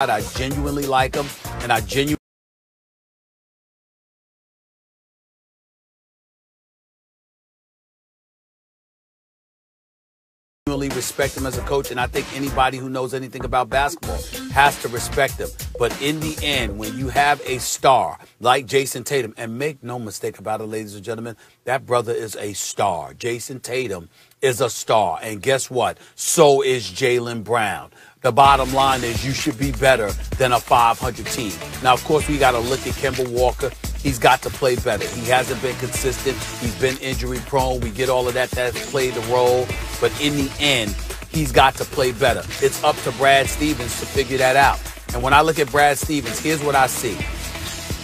I genuinely like him, and I genuinely. respect him as a coach, and I think anybody who knows anything about basketball has to respect him. But in the end, when you have a star like Jayson Tatum, and make no mistake about it, ladies and gentlemen, that brother is a star. Jayson Tatum is a star. And guess what? So is Jaylen Brown. The bottom line is you should be better than a 500 team. Now, of course, we got to look at Kemba Walker. He's got to play better. He hasn't been consistent. He's been injury prone. We get all of that. That's played the role. But in the end, he's got to play better. It's up to Brad Stevens to figure that out. And when I look at Brad Stevens, here's what I see.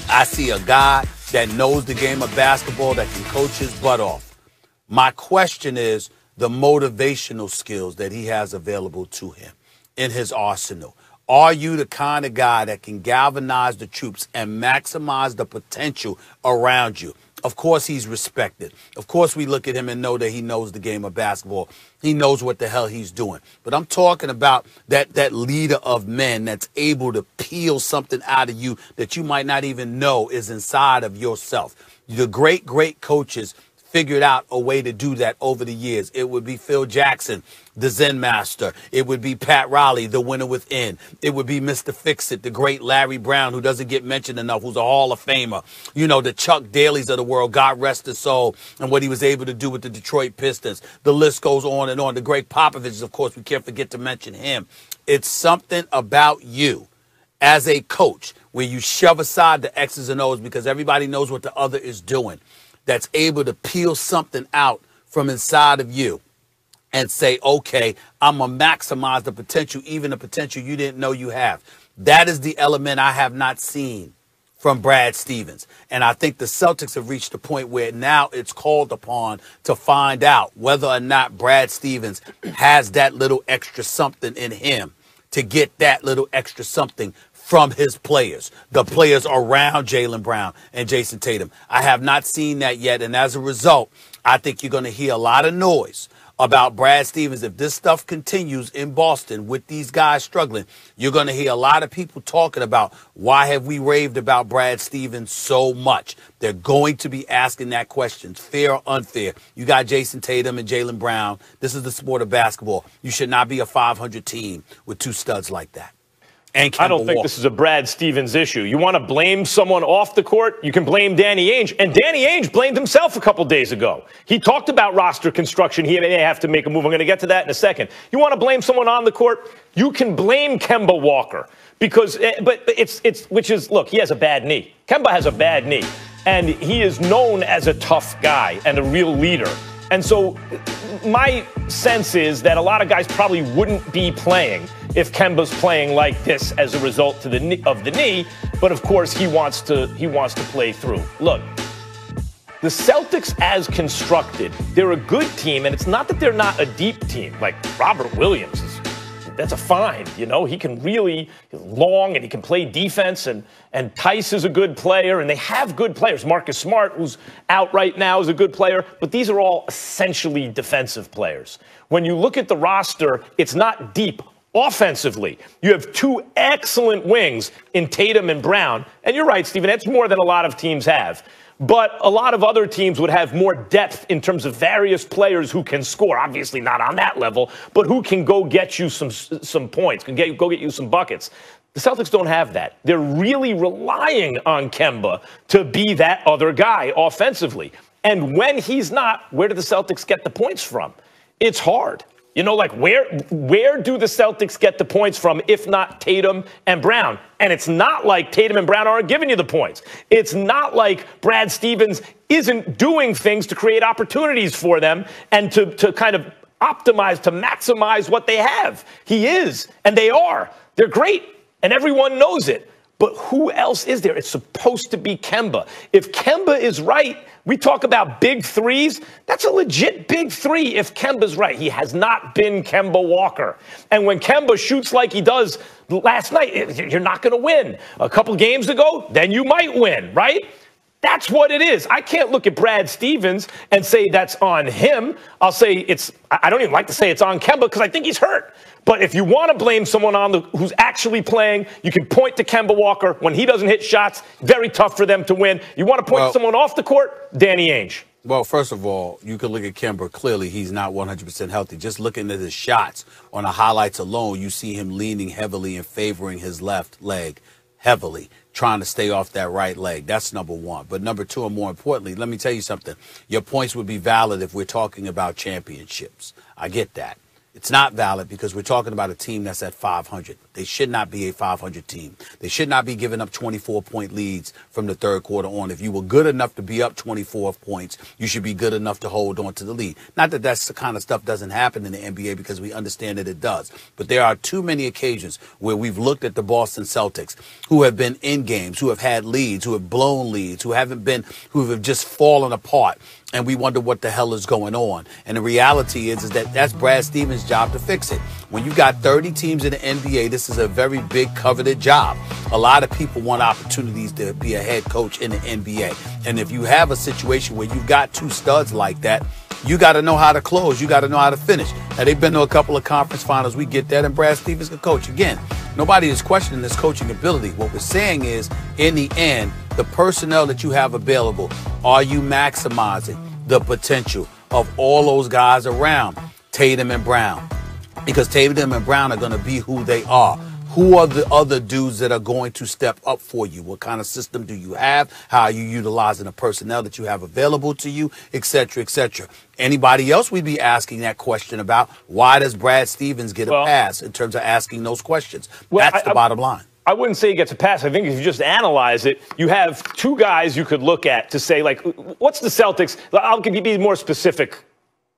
I see a guy that knows the game of basketball that can coach his butt off. My question is the motivational skills that he has available to him in his arsenal? Are you the kind of guy that can galvanize the troops and maximize the potential around you? Of course, he's respected. Of course, we look at him and know that he knows the game of basketball. He knows what the hell he's doing. But I'm talking about that, that leader of men that's able to peel something out of you that you might not even know is inside of yourself. The great, great coaches figured out a way to do that over the years. It would be Phil Jackson, the Zen master. It would be Pat Riley, the winner within. It would be Mr. Fix It, the great Larry Brown, who doesn't get mentioned enough, who's a Hall of Famer. You know, the Chuck Daly's of the world, God rest his soul, and what he was able to do with the Detroit Pistons. The list goes on and on. The great Popovich, of course, we can't forget to mention him. It's something about you as a coach where you shove aside the X's and O's because everybody knows what the other is doing that's able to peel something out from inside of you and say, okay, I'm going to maximize the potential, even the potential you didn't know you have. That is the element I have not seen from Brad Stevens. And I think the Celtics have reached a point where now it's called upon to find out whether or not Brad Stevens has that little extra something in him to get that little extra something from his players, the players around Jaylen Brown and Jayson Tatum. I have not seen that yet. And as a result, I think you're going to hear a lot of noise about Brad Stevens. If this stuff continues in Boston with these guys struggling, you're going to hear a lot of people talking about why have we raved about Brad Stevens so much? They're going to be asking that question, fair or unfair. You got Jayson Tatum and Jaylen Brown. This is the sport of basketball. You should not be a 500 team with two studs like that. I don't think this is a Brad Stevens issue. You want to blame someone off the court? You can blame Danny Ainge. And Danny Ainge blamed himself a couple days ago. He talked about roster construction. He may have to make a move. I'm going to get to that in a second. You want to blame someone on the court? You can blame Kemba Walker because, eh, but it's, it's, which is, look, he has a bad knee. Kemba has a bad knee. And he is known as a tough guy and a real leader. And so my sense is that a lot of guys probably wouldn't be playing if Kemba's playing like this as a result to the of the knee. But of course, he wants to he wants to play through. Look, the Celtics, as constructed, they're a good team, and it's not that they're not a deep team. Like Robert Williams is that's a find. You know, he can really long and he can play defense. And and Theis is a good player, and they have good players. Marcus Smart, who's out right now, is a good player. But these are all essentially defensive players. When you look at the roster, it's not deep offensively. You have two excellent wings in Tatum and Brown. And you're right, Stephen, that's more than a lot of teams have. But a lot of other teams would have more depth in terms of various players who can score. Obviously, not on that level, but who can go get you some some points, can get go get you some buckets. The Celtics don't have that. They're really relying on Kemba to be that other guy offensively. And when he's not, where do the Celtics get the points from? It's hard. You know, like where where do the Celtics get the points from if not Tatum and Brown? And it's not like Tatum and Brown aren't giving you the points. It's not like Brad Stevens isn't doing things to create opportunities for them and to, to kind of optimize, to maximize what they have. He is, and they are. They're great, and everyone knows it. But who else is there? It's supposed to be Kemba. If Kemba is right, we talk about big threes. That's a legit big three if Kemba's right. He has not been Kemba Walker. And when Kemba shoots like he does last night, you're not going to win. A couple games ago, then you might win, right? That's what it is. I can't look at Brad Stevens and say that's on him. I'll say it's, I don't even like to say it's on Kemba because I think he's hurt. But if you want to blame someone on the, who's actually playing, you can point to Kemba Walker. When he doesn't hit shots, very tough for them to win. You want to point well, to someone off the court, Danny Ainge. Well, first of all, you can look at Kemba. Clearly, he's not 100% healthy. Just looking at his shots on the highlights alone, you see him leaning heavily and favoring his left leg heavily trying to stay off that right leg. That's number one. But number two, and more importantly, let me tell you something. Your points would be valid if we're talking about championships. I get that. It's not valid because we're talking about a team that's at 500. They should not be a 500 team. They should not be giving up 24 point leads from the third quarter on. If you were good enough to be up 24 points, you should be good enough to hold on to the lead. Not that that's the kind of stuff doesn't happen in the NBA because we understand that it does. But there are too many occasions where we've looked at the Boston Celtics who have been in games, who have had leads, who have blown leads, who haven't been, who have just fallen apart and we wonder what the hell is going on. And the reality is, is that that's Brad Stevens' job to fix it. When you've got 30 teams in the NBA, this is a very big coveted job. A lot of people want opportunities to be a head coach in the NBA. And if you have a situation where you've got two studs like that, you got to know how to close. You got to know how to finish. Now, they've been to a couple of conference finals. We get that. And Brad Stevens can coach. Again, nobody is questioning his coaching ability. What we're saying is, in the end, the personnel that you have available, are you maximizing the potential of all those guys around Tatum and Brown? Because Tatum and Brown are going to be who they are. Who are the other dudes that are going to step up for you? What kind of system do you have? How are you utilizing the personnel that you have available to you, et cetera, et cetera? Anybody else we'd be asking that question about? Why does Brad Stevens get a well, pass in terms of asking those questions? Well, That's the I, bottom line. I wouldn't say he gets a pass. I think if you just analyze it, you have two guys you could look at to say, like, what's the Celtics? I'll give you be more specific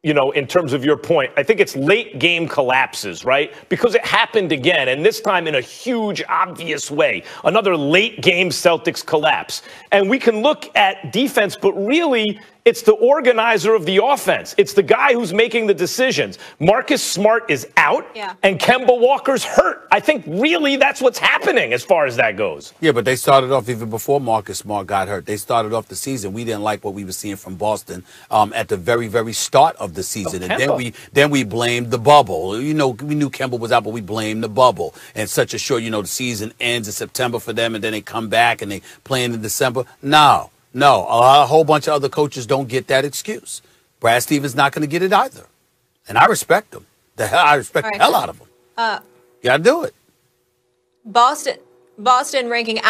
you know, in terms of your point, I think it's late game collapses, right? Because it happened again, and this time in a huge, obvious way. Another late game Celtics collapse. And we can look at defense, but really, it's the organizer of the offense. It's the guy who's making the decisions. Marcus Smart is out, yeah. and Kemba Walker's hurt. I think really that's what's happening as far as that goes. Yeah, but they started off even before Marcus Smart got hurt. They started off the season. We didn't like what we were seeing from Boston um, at the very, very start of the season, oh, and then we then we blamed the bubble. You know, we knew Kemba was out, but we blamed the bubble. And such a short, you know, the season ends in September for them, and then they come back and they play in December. No. No, a whole bunch of other coaches don't get that excuse. Brad Stevens not going to get it either, and I respect him. The hell, I respect right. the hell out of him. Uh, you got to do it. Boston, Boston ranking out.